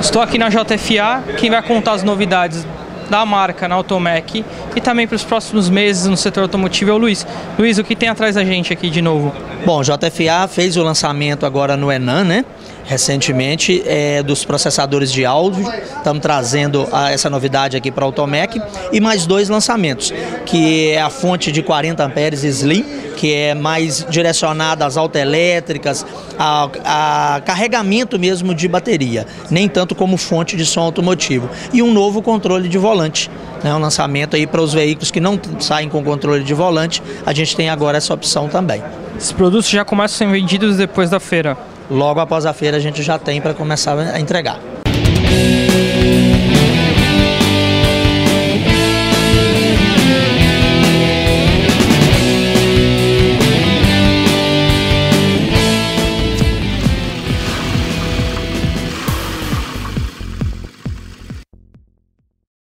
Estou aqui na JFA, quem vai contar as novidades da marca na Automec e também para os próximos meses no setor automotivo é o Luiz. Luiz, o que tem atrás da gente aqui de novo? Bom, JFA fez o lançamento agora no Enan, né? Recentemente, é, dos processadores de áudio. Estamos trazendo a, essa novidade aqui para a Automec. E mais dois lançamentos, que é a fonte de 40 amperes Slim, que é mais direcionada às autoelétricas, a, a carregamento mesmo de bateria, nem tanto como fonte de som automotivo. E um novo controle de volante, né, um lançamento aí para os veículos que não saem com controle de volante, a gente tem agora essa opção também. Esses produtos já começam a ser vendidos depois da feira? Logo após a feira a gente já tem para começar a entregar.